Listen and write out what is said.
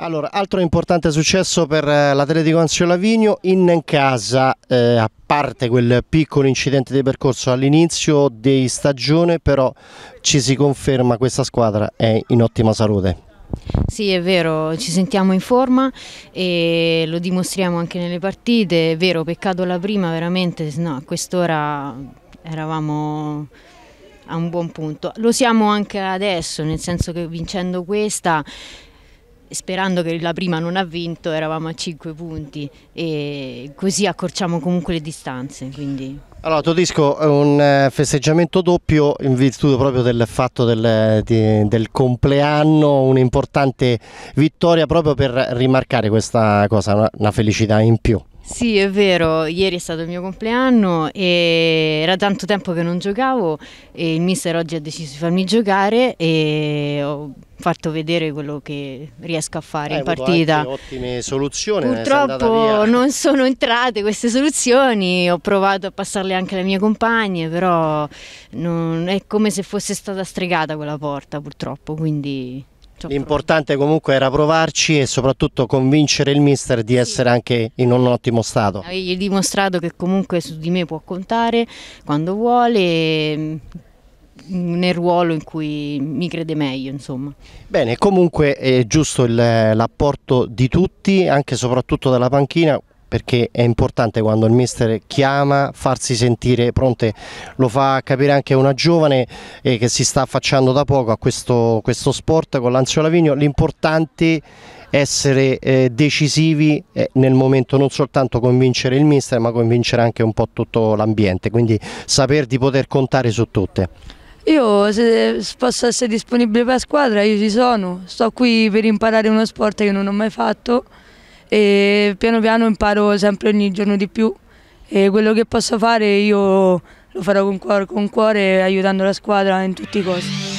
Allora, altro importante successo per eh, l'Atletico Anzio Lavigno in casa, eh, a parte quel piccolo incidente di percorso all'inizio di stagione, però ci si conferma questa squadra è in ottima salute. Sì, è vero, ci sentiamo in forma e lo dimostriamo anche nelle partite, è vero, peccato la prima, veramente, no, a quest'ora eravamo a un buon punto. Lo siamo anche adesso, nel senso che vincendo questa sperando che la prima non ha vinto eravamo a 5 punti e così accorciamo comunque le distanze. Quindi. Allora Todisco è un eh, festeggiamento doppio in virtù proprio del fatto del, di, del compleanno, un'importante vittoria proprio per rimarcare questa cosa, una, una felicità in più. Sì, è vero, ieri è stato il mio compleanno e era tanto tempo che non giocavo e il mister oggi ha deciso di farmi giocare e ho fatto vedere quello che riesco a fare Hai in partita. ottime soluzioni. Purtroppo non sono entrate queste soluzioni, ho provato a passarle anche alle mie compagne, però non, è come se fosse stata stregata quella porta purtroppo, quindi L'importante comunque era provarci e soprattutto convincere il mister di essere anche in un ottimo stato. Gli dimostrato che comunque su di me può contare quando vuole mm, nel ruolo in cui mi crede meglio insomma. Bene comunque è giusto l'apporto di tutti anche e soprattutto della panchina perché è importante quando il mister chiama farsi sentire pronte, lo fa capire anche una giovane eh, che si sta affacciando da poco a questo, questo sport con l'Anzio Lavigno, l'importante essere eh, decisivi eh, nel momento non soltanto convincere il mister ma convincere anche un po' tutto l'ambiente, quindi saper di poter contare su tutte. Io se posso essere disponibile per la squadra io ci sono, sto qui per imparare uno sport che non ho mai fatto e piano piano imparo sempre ogni giorno di più e quello che posso fare io lo farò con cuore, con cuore aiutando la squadra in tutti i costi.